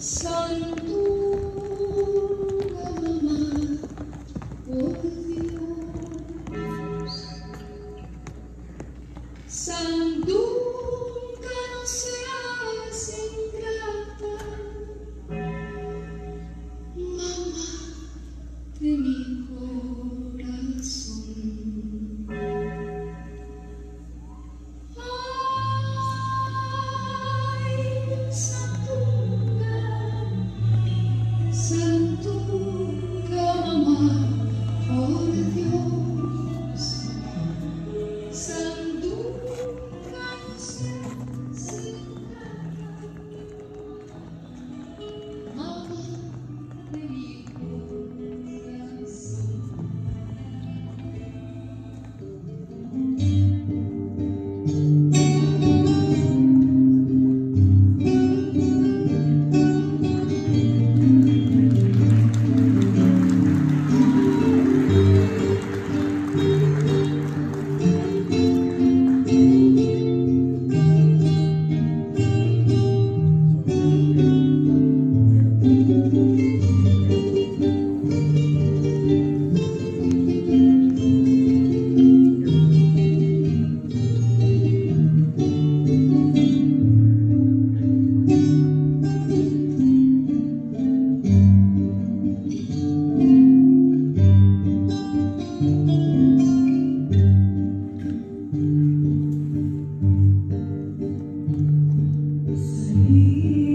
Santo me.